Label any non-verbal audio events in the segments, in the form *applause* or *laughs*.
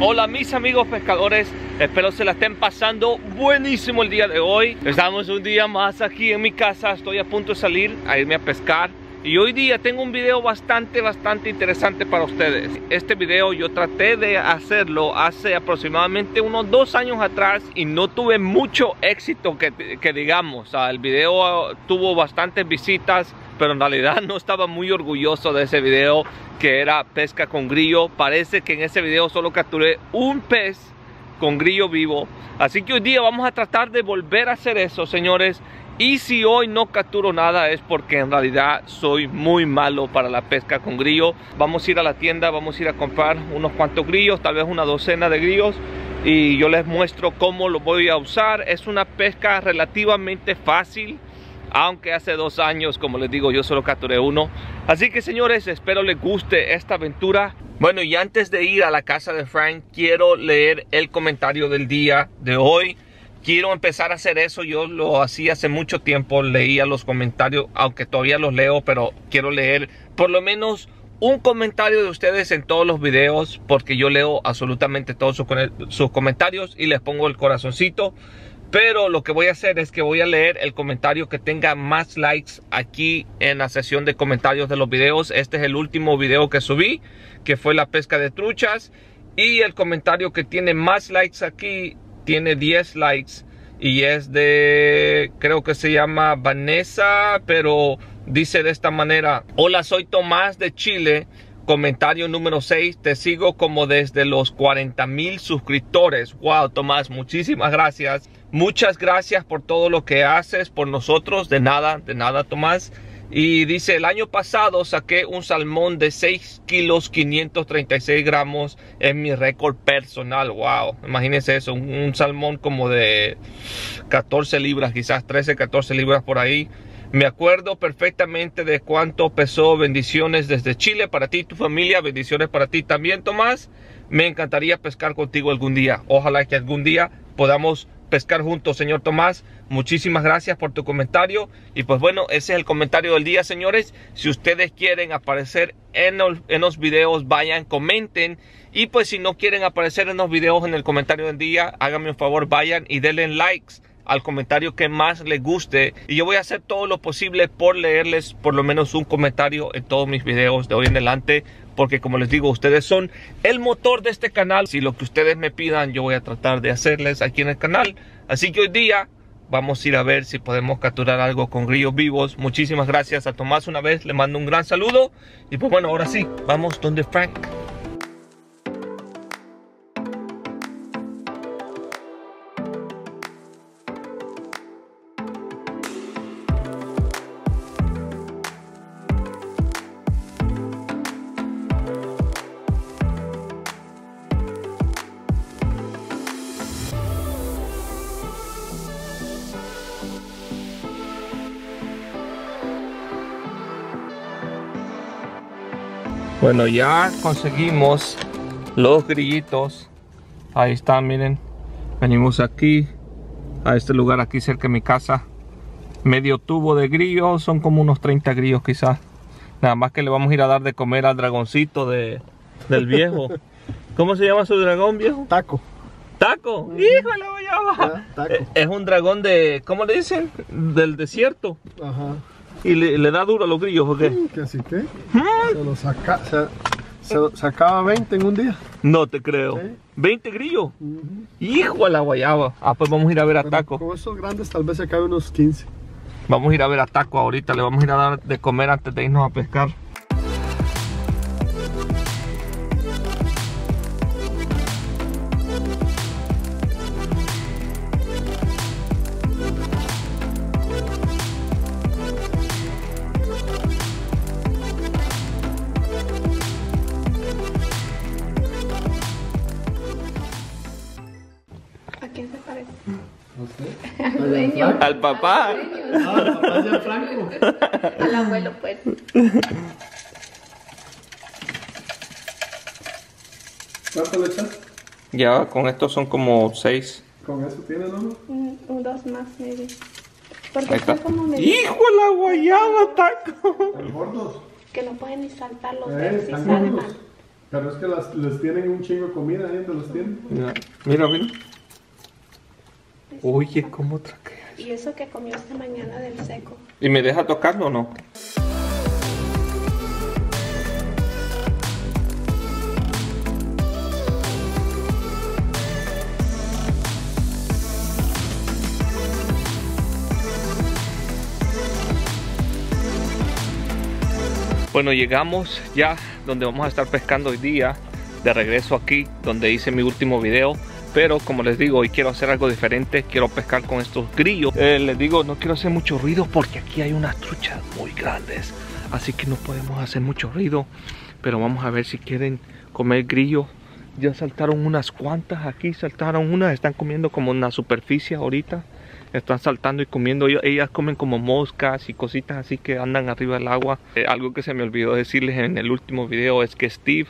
Hola mis amigos pescadores, espero se la estén pasando buenísimo el día de hoy. Estamos un día más aquí en mi casa, estoy a punto de salir a irme a pescar. Y hoy día tengo un video bastante, bastante interesante para ustedes. Este video yo traté de hacerlo hace aproximadamente unos dos años atrás y no tuve mucho éxito que, que digamos. el video tuvo bastantes visitas, pero en realidad no estaba muy orgulloso de ese video que era pesca con grillo. Parece que en ese video solo capturé un pez con grillo vivo. Así que hoy día vamos a tratar de volver a hacer eso, señores. Y si hoy no capturo nada es porque en realidad soy muy malo para la pesca con grillo. Vamos a ir a la tienda, vamos a ir a comprar unos cuantos grillos, tal vez una docena de grillos. Y yo les muestro cómo lo voy a usar. Es una pesca relativamente fácil. Aunque hace dos años, como les digo, yo solo capturé uno. Así que señores, espero les guste esta aventura. Bueno, y antes de ir a la casa de Frank, quiero leer el comentario del día de hoy quiero empezar a hacer eso. Yo lo hacía hace mucho tiempo, leía los comentarios, aunque todavía los leo, pero quiero leer por lo menos un comentario de ustedes en todos los videos, porque yo leo absolutamente todos sus, comentarios y les pongo el corazoncito. Pero lo que voy a hacer es que voy a leer el comentario que tenga más likes aquí en la sesión de comentarios de los videos. Este es el último video que subí, que fue la pesca de truchas. Y el comentario que tiene más likes aquí tiene 10 likes y es de, creo que se llama Vanessa, pero dice de esta manera, hola soy Tomás de Chile, comentario número 6, te sigo como desde los 40 mil suscriptores. Wow, Tomás, muchísimas gracias. Muchas gracias por todo lo que haces por nosotros. De nada, de nada, Tomás. Y dice, el año pasado saqué un salmón de 6 kilos 536 gramos en mi récord personal. Wow, imagínense eso, un, salmón como de 14 libras, quizás 13, 14 libras por ahí. Me acuerdo perfectamente de cuánto pesó. Bendiciones desde Chile para ti y tu familia. Bendiciones para ti también, Tomás. Me encantaría pescar contigo algún día. Ojalá que algún día podamos pescar juntos, señor Tomás. Muchísimas gracias por tu comentario. Y pues bueno, ese es el comentario del día, señores. Si ustedes quieren aparecer en en los videos, vayan, comenten. Y pues si no quieren aparecer en los videos en el comentario del día, háganme un favor, vayan y denle likes al comentario que más les guste y yo voy a hacer todo lo posible por leerles por lo menos un comentario en todos mis videos de hoy en adelante porque como les digo, ustedes son el motor de este canal. Si lo que ustedes me pidan, yo voy a tratar de hacerles aquí en el canal. Así que hoy día vamos a ir a ver si podemos capturar algo con grillos vivos. Muchísimas gracias a Tomás una vez, le mando un gran saludo. Y pues bueno, ahora sí, vamos donde Frank. Bueno, ya conseguimos los grillitos. Ahí están, miren. Venimos aquí, a este lugar aquí cerca de mi casa. Medio tubo de grillos, son como unos 30 grillos quizás. Nada más que le vamos a ir a dar de comer al dragoncito de, del viejo. *laughs* ¿Cómo se llama su dragón, viejo? Taco. ¿Taco? ¡Híjole, voy a taco. Es un dragón de, ¿cómo le dicen? Del desierto. Ajá. ¿Y le, da duro a los grillos o qué? ¿Qué así que? Se lo saca, se, sacaba 20 en un día. No te creo. ¿20 grillos? Hijo a la guayaba. Ah, pues vamos a ir a ver a Taco. Con esos grandes tal vez se acabe unos 15. Vamos a ir a ver a Taco ahorita. Le vamos a ir a dar de comer antes de irnos a pescar. Al papá. Ah, al papá ya Franco. Al abuelo, pues. ¿Cuánto le echas? Ya, con estos son como seis. ¿Con eso tiene, no? Un, dos más, maybe. Porque está como medio... ¡Hijo la guayaba, taco! ¿El gordos? Que no pueden ni saltar los eh, dedos y salen Pero es que las, les tienen un chingo de comida, gente, los tienen. Mira, mira, mira. Oye, cómo traquea. Y eso que comió esta mañana del seco. ¿Y me deja tocarlo o no? Bueno, llegamos ya donde vamos a estar pescando hoy día. De regreso aquí, donde hice mi último video. Pero como les digo, hoy quiero hacer algo diferente. Quiero pescar con estos grillos. Eh, les digo, no quiero hacer mucho ruido porque aquí hay unas truchas muy grandes. Así que no podemos hacer mucho ruido. Pero vamos a ver si quieren comer grillo. Ya saltaron unas cuantas aquí. Saltaron unas. Están comiendo como una superficie ahorita están saltando y comiendo. Ellas comen como moscas y cositas así que andan arriba del agua. Eh, algo que se me olvidó decirles en el último video es que Steve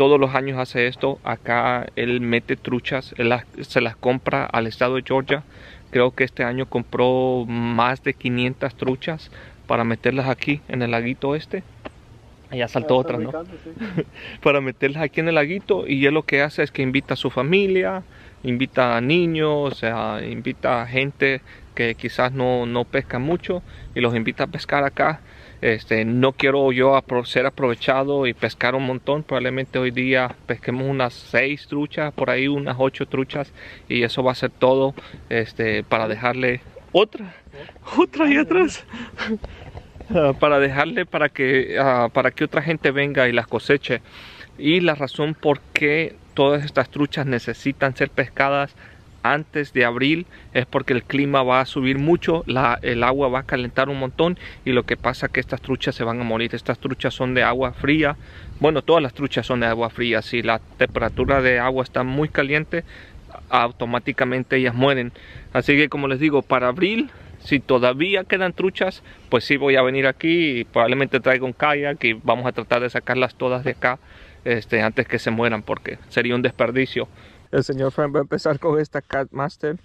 todos los años hace esto. Acá él mete truchas, él se las compra al estado de Georgia. Creo que este año compró más de 500 truchas para meterlas aquí en el laguito este. Ya saltó otra, ¿no? *laughs* para meterlas aquí en el laguito y él lo que hace es que invita a su familia, invita a niños, o sea, invita a gente que quizás no, no pesca mucho y los invita a pescar acá. Este, no quiero yo ser aprovechado y pescar un montón. Probablemente hoy día pesquemos unas seis truchas, por ahí unas ocho truchas y eso va a ser todo este, para dejarle otra, otra ahí atrás. *laughs* para dejarle para que, ah, para que otra gente venga y las coseche. Y la razón por qué todas estas truchas necesitan ser pescadas antes de abril es porque el clima va a subir mucho, la, el agua va a calentar un montón y lo que pasa es que estas truchas se van a morir. Estas truchas son de agua fría. Bueno, todas las truchas son de agua fría. Si la temperatura de agua está muy caliente, automáticamente ellas mueren. Así que como les digo, para abril, si todavía quedan truchas, pues sí voy a venir aquí y probablemente traigo un kayak y vamos a tratar de sacarlas todas de acá este, antes que se mueran porque sería un desperdicio. El señor Frank va a empezar con esta Cat Master.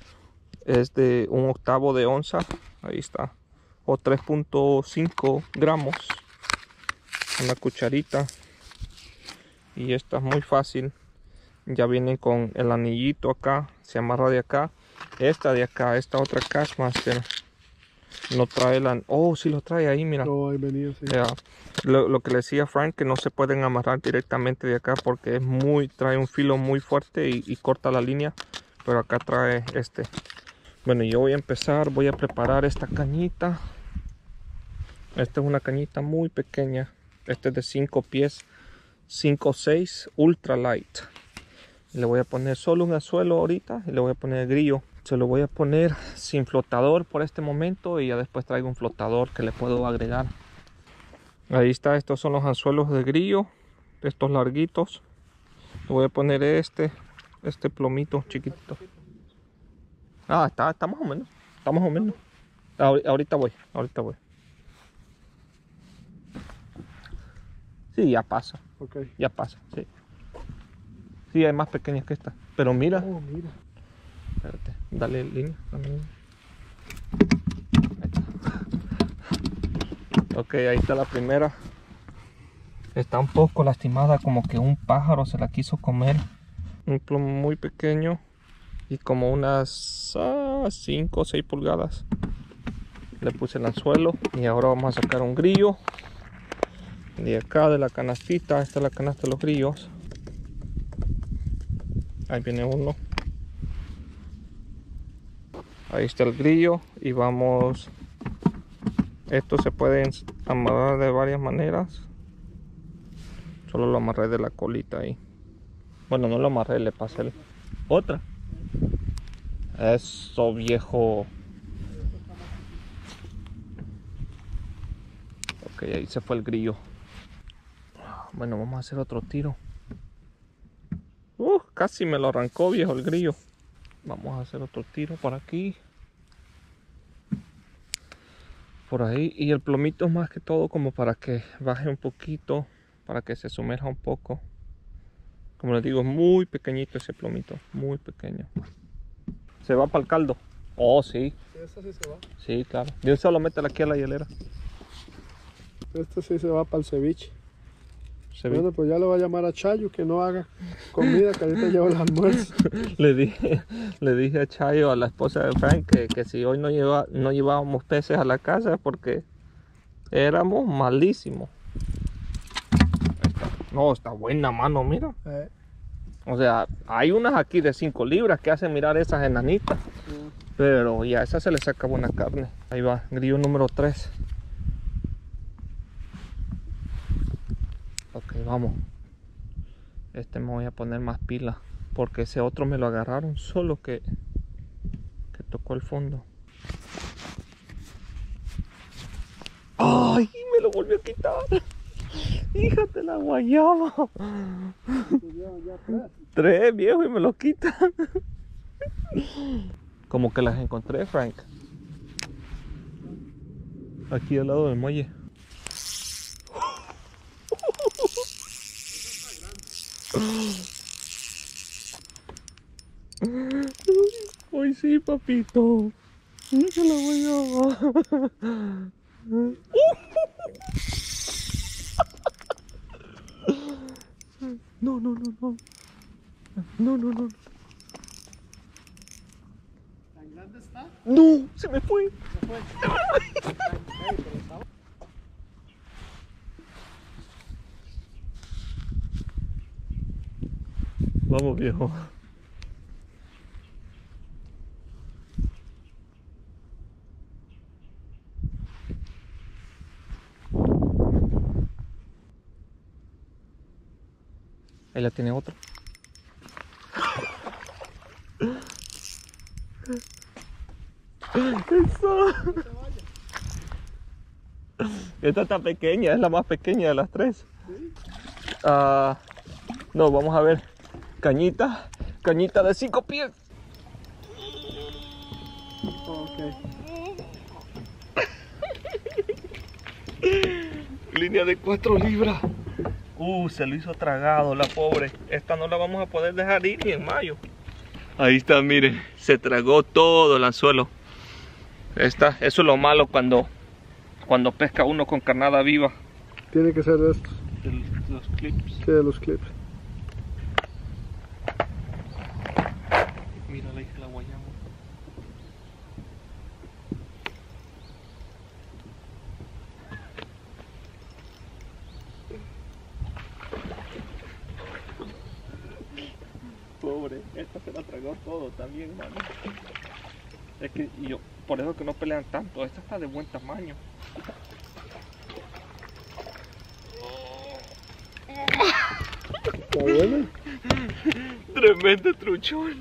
Es de un octavo de onza. Ahí está. O 3.5 gramos. Una cucharita. Y esta es muy fácil. Ya viene con el anillito acá. Se amarra de acá. Esta de acá. Esta otra Master no trae la... Oh, sí lo trae ahí, mira. Oh, venido, sí. lo, que le decía Frank, que no se pueden amarrar directamente de acá porque es muy... Trae un filo muy fuerte y, corta la línea. Pero acá trae este. Bueno, yo voy a empezar, voy a preparar esta cañita. Esta es una cañita muy pequeña. Este es de 5 pies, 5 6, ultra light. Le voy a poner solo un anzuelo ahorita y le voy a poner el grillo se lo voy a poner sin flotador por este momento y ya después traigo un flotador que le puedo agregar. Ahí está estos son los anzuelos de grillo estos larguitos. Le voy a poner este este plomito chiquitito. Ah está, está más o menos está más o menos. Ahorita voy ahorita voy. Sí ya pasa. Okay. ya pasa sí. Sí hay más pequeñas que esta pero mira, oh, mira. Espérate, dale línea. Ok, ahí está la primera. Está un poco lastimada, como que un pájaro se la quiso comer. Un plomo muy pequeño y como unas 5 o 6 pulgadas. Le puse el anzuelo y ahora vamos a sacar un grillo. De acá de la canastita, esta es la canasta de los grillos. Ahí viene uno ahí está el grillo y vamos. Esto se puede amarrar de varias maneras. Solo lo amarré de la colita ahí. Bueno no lo amarré le pasé otra. Eso viejo. Ok ahí se fue el grillo. Bueno vamos a hacer otro tiro. Uh, casi me lo arrancó viejo el grillo. Vamos a hacer otro tiro por aquí por ahí. Y el plomito más que todo como para que baje un poquito para que se sumerja un poco. Como les digo es muy pequeñito ese plomito muy pequeño. Se va para el caldo oh sí. Esta sí se va. Sí claro. De un solo métela aquí a la hielera. Este sí se va para el ceviche Se. Bueno, pues ya le voy a llamar a Chayo que no haga comida, que ahorita llevo el almuerzo. *laughs* Le dije, le dije a Chayo, a la esposa de Frank, que, que si hoy no, lleva, no llevábamos peces a la casa porque éramos malísimos. No, está buena mano, mira. Eh, O sea, hay unas aquí de 5 libras que hacen mirar esas enanitas. Pero ya a esa se le saca buena carne. Ahí va, grillo número 3. Ok, vamos. Este me voy a poner más pila. Porque ese otro me lo agarraron solo que, que tocó el fondo. ¡Ay! Me lo volvió a quitar. Híjate la guayaba. Tres viejo y me lo quitan. Como que las encontré, Frank. Aquí al lado del muelle. Hoy sí, papito. Mira la guayaba. No, no, no, no. No, no, no. ¿Tan grande está? No, se me fue. Vamos, viejo. Ahí la tiene otro. Eso. Esta está pequeña, es la más pequeña de las tres. Ah, no, vamos a ver. Cañita, cañita de cinco pies. Línea de cuatro libras. Uh, se lo hizo tragado la pobre. Esta no la vamos a poder dejar ir ni en mayo. Ahí está, miren, se tragó todo el anzuelo. Esta, eso es lo malo cuando, cuando pesca uno con carnada viva. Tiene que ser de estos, los clips. sí, de los clips. Pobre, esta se la tragó todo también, mano. Es que yo, por eso que no pelean tanto, esta está de buen tamaño. ¿Está buena? Tremendo truchón.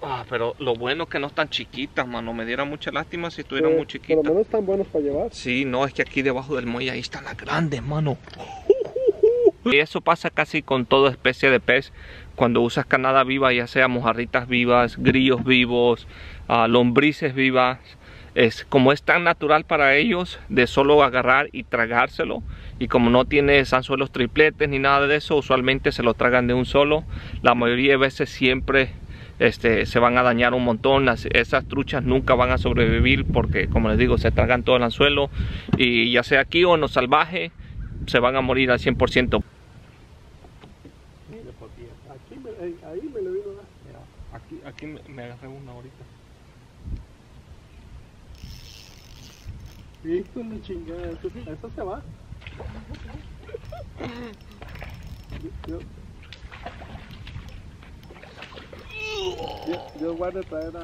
Ah, pero lo bueno es que no están chiquitas, mano. Me diera mucha lástima si estuvieran Eh, muy Por chiquitas. lo menos están buenos para llevar. Sí, no, es que aquí debajo del muelle ahí están las grandes, mano. Y eso pasa casi con toda especie de pez. Cuando usas canada viva, ya sea mojarritas vivas, grillos vivos, ah, lombrices vivas. Es como es tan natural para ellos de solo agarrar y tragárselo. Y como no tienes anzuelos tripletes ni nada de eso, usualmente se lo tragan de un solo. La mayoría de veces siempre este, se van a dañar un montón. Las, esas truchas nunca van a sobrevivir porque, como les digo, se tragan todo el anzuelo. Y ya sea aquí o en lo salvaje, se van a morir al 100%. Mire, papi, aquí me, eh, ahí me le vino a dar. Aquí, me, me agarré una ahorita. Hijo de chingada, eso, eso se va. Yo, yo, yo a traer a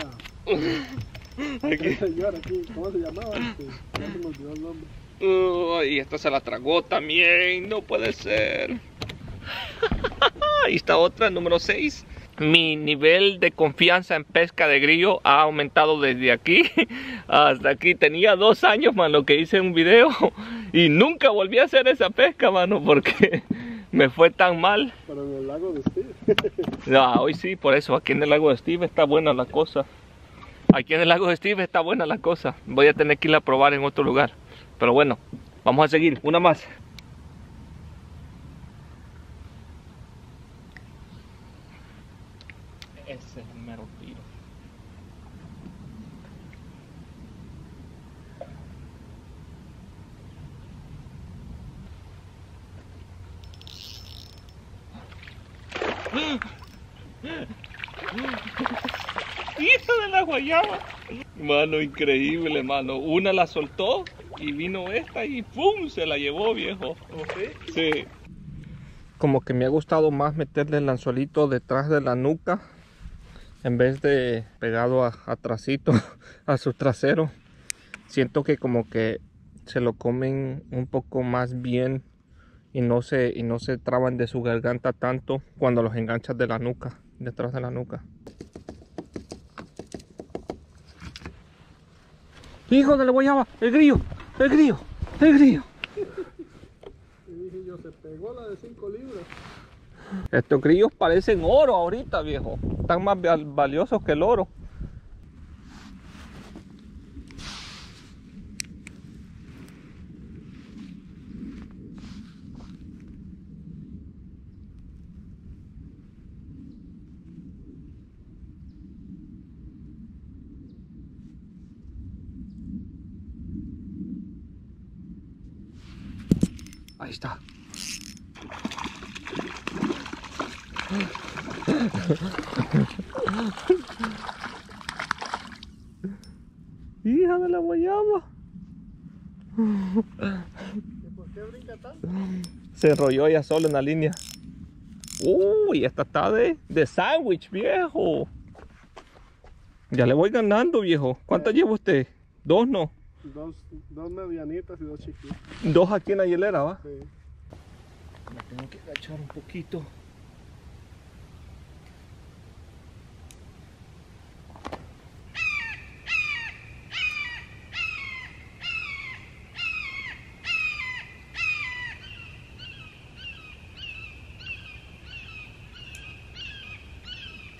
Aquí. señor aquí, ¿cómo se llamaba? Este, ya se me olvidó el nombre. Uy, y esta se la tragó también, no puede ser. *laughs* Ahí está otra, número 6. Mi nivel de confianza en pesca de grillo ha aumentado desde aquí *laughs* hasta aquí. Tenía dos años, mano, que hice un video *laughs* y nunca volví a hacer esa pesca, mano, porque *laughs* me fue tan mal. Pero en el lago de Steve. No, hoy sí, por eso, aquí en el lago de Steve está buena la cosa. Aquí en el lago de Steve está buena la cosa. Voy a tener que ir a probar en otro lugar. Pero bueno, vamos a seguir. Una más. Ese es el mero tiro. Hijo de la guayaba. Mano, increíble, mano. Una la soltó y vino esta y ¡pum! Se la llevó, viejo. Sí. Como que me ha gustado más meterle el anzuelito detrás de la nuca en vez de pegado a, atrasito *laughs* a su trasero. Siento que como que se lo comen un poco más bien y no se y no se traban de su garganta tanto cuando los enganchas de la nuca, detrás de la nuca. Hijo de la guayaba, el grillo, el grillo, el grillo. Y dije yo, se pegó la de 5 libras. Estos grillos parecen oro ahorita, viejo. Están más val- valiosos que el oro. Ahí está. Hija de la guayaba. ¿Por qué brinca tanto? Se enrolló ya solo en la línea. Uy, esta está de, de sándwich, viejo. Ya le voy ganando, viejo. ¿Cuántas lleva usted? Dos, no. Dos, dos medianitas y dos chiquitas. Dos aquí en la hielera, ¿va? Sí. Me tengo que agachar un poquito.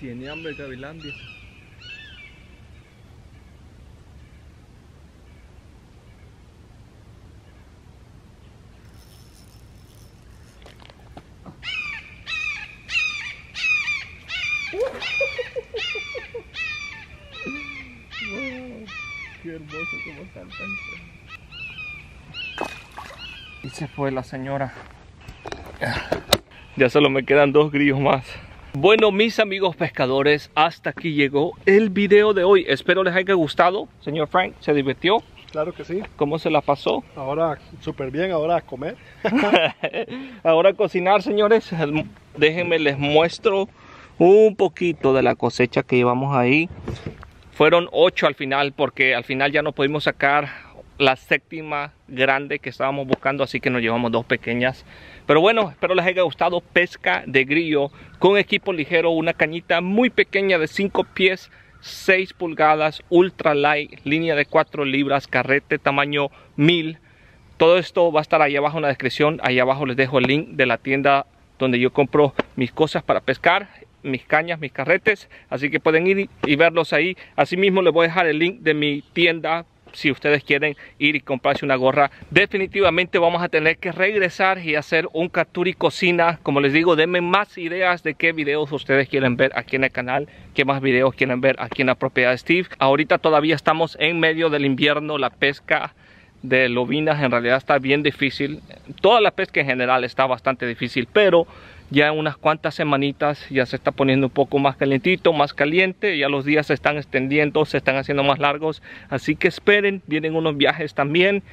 Tiene hambre el Gavilandia. *laughs* Qué hermoso como saltan. Y se fue la señora. Ya solo me quedan dos grillos más. Bueno, mis amigos pescadores, hasta aquí llegó el video de hoy. Espero les haya gustado. Señor Frank, ¿se divirtió? Claro que sí. ¿Cómo se la pasó? Ahora súper bien, ahora a comer. *laughs* Ahora a cocinar, señores. Déjenme les muestro un poquito de la cosecha que llevamos ahí. Fueron ocho al final porque al final ya no pudimos sacar la séptima grande que estábamos buscando, así que nos llevamos dos pequeñas. Pero bueno, espero les haya gustado pesca de grillo con equipo ligero, una cañita muy pequeña de 5 pies, 6 pulgadas, ultra light, línea de 4 libras, carrete tamaño 1000. Todo esto va a estar ahí abajo en la descripción. Ahí abajo les dejo el link de la tienda donde yo compro mis cosas para pescar, mis cañas, mis carretes. Así que pueden ir y verlos ahí. Asimismo les voy a dejar el link de mi tienda si ustedes quieren ir y comprarse una gorra. Definitivamente vamos a tener que regresar y hacer un captura y cocina. Como les digo, denme más ideas de qué videos ustedes quieren ver aquí en el canal, qué más videos quieren ver aquí en la propiedad de Steve. Ahorita todavía estamos en medio del invierno, la pesca de lobinas en realidad está bien difícil. Toda la pesca en general está bastante difícil, pero ya unas cuantas semanitas ya se está poniendo un poco más calientito, más caliente, ya los días se están extendiendo, se están haciendo más largos, así que esperen, vienen unos viajes también.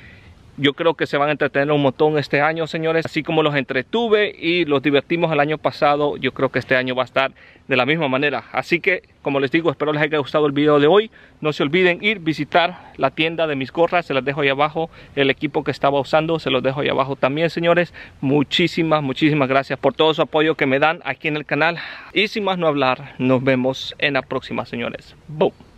Yo creo que se van a entretener un montón este año, señores. Así como los entretuve y los divertimos el año pasado, yo creo que este año va a estar de la misma manera. Así que, como les digo, espero les haya gustado el video de hoy. No se olviden ir visitar la tienda de mis gorras. Se las dejo ahí abajo. El equipo que estaba usando se los dejo ahí abajo también, señores. Muchísimas, muchísimas gracias por todo su apoyo que me dan aquí en el canal. Y sin más no hablar, nos vemos en la próxima, señores. Boom.